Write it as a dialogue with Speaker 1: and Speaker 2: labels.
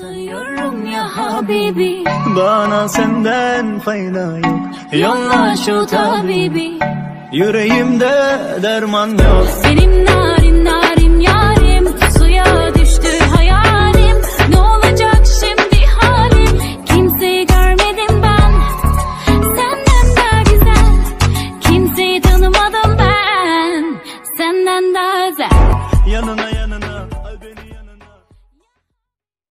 Speaker 1: Sanıyorum ya Habibi.
Speaker 2: Bana senden fayda yok. Yolla şu tabibi. Yüreğimde derman yok.
Speaker 1: Senin narin narin yarim. Suya düştü hayalim. Ne olacak şimdi halim? Kimseyi görmedim ben. Senden daha güzel. Kimseyi tanımadım ben. Senden daha özel
Speaker 2: Yanına